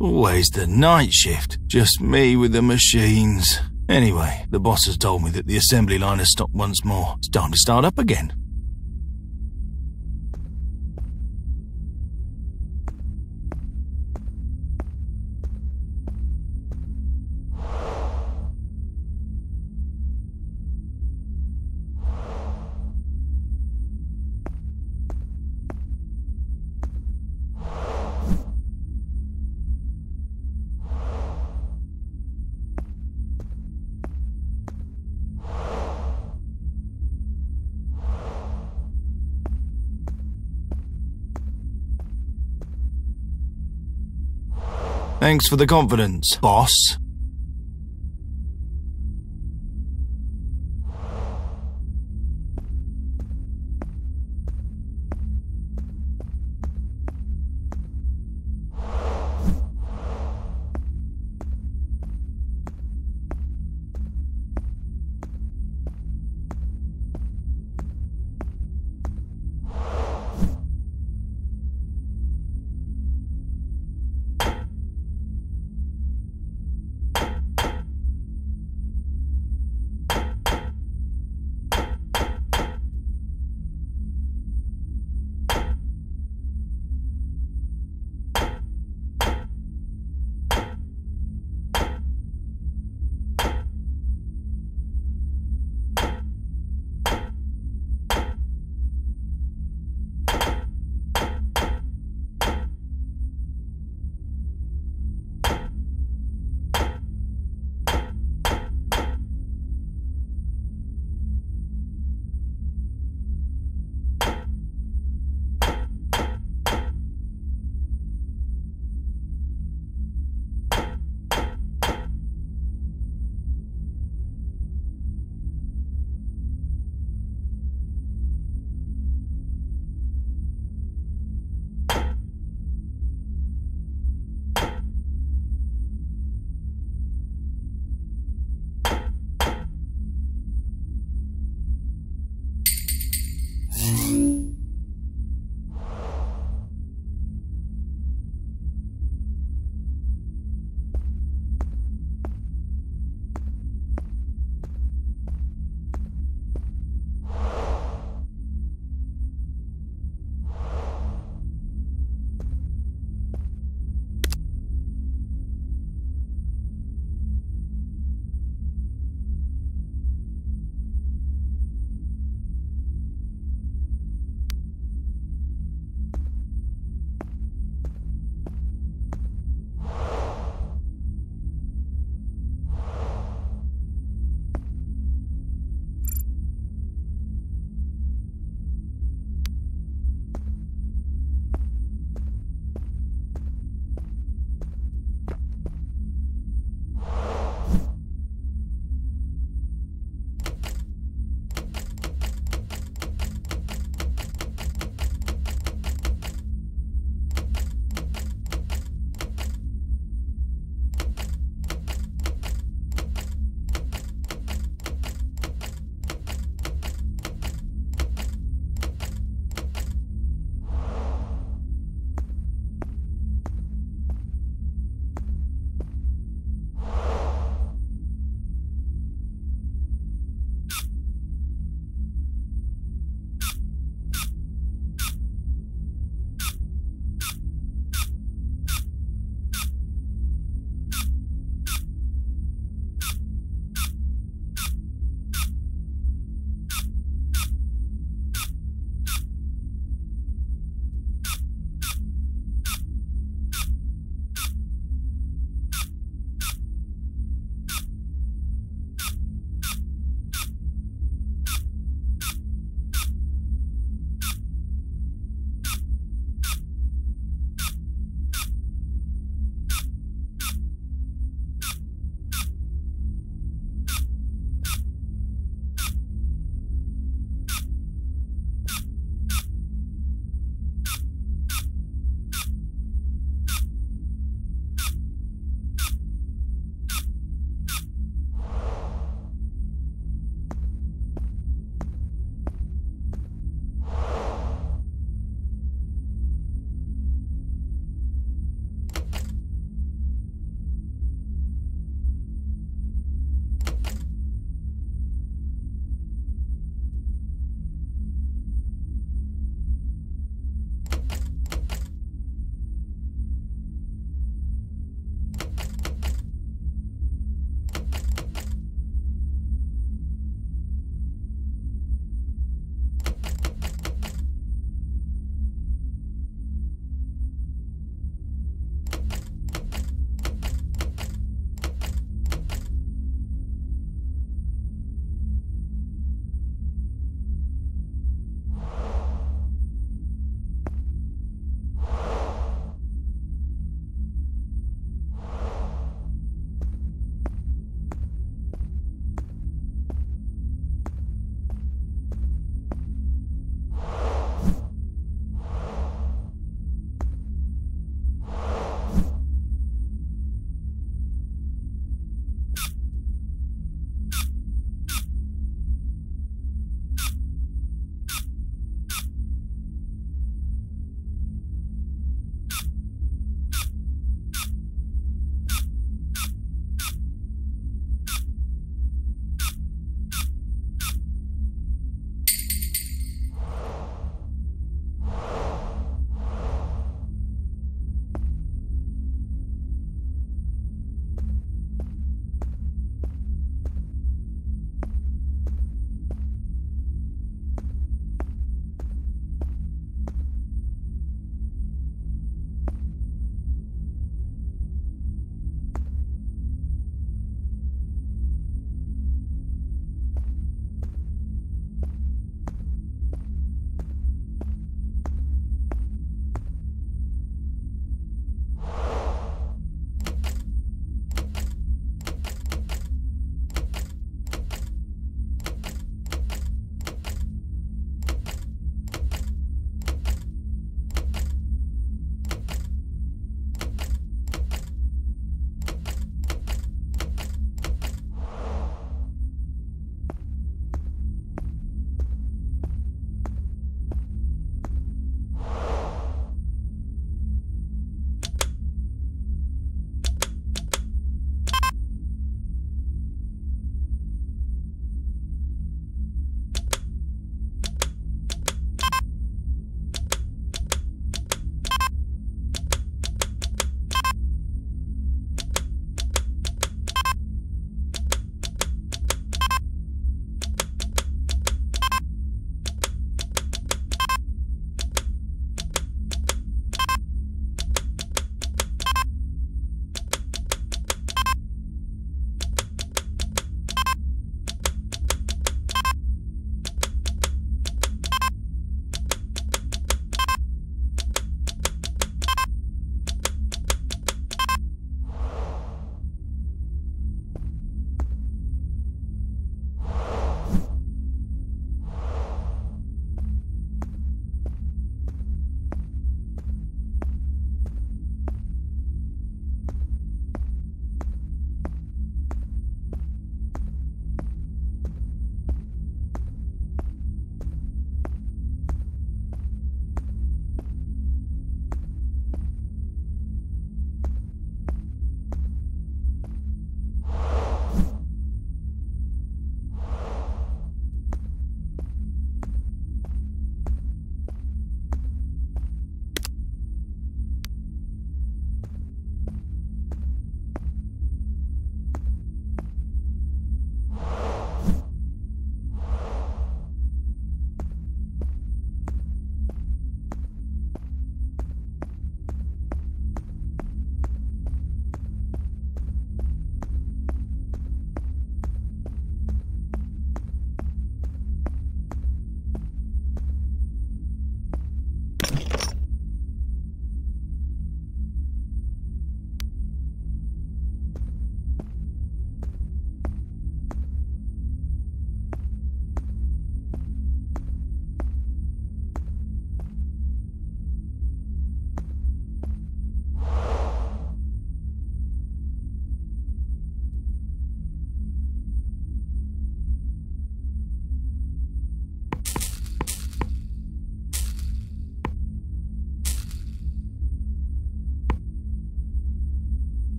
Always the night shift. Just me with the machines. Anyway, the boss has told me that the assembly line has stopped once more. It's time to start up again. Thanks for the confidence, boss.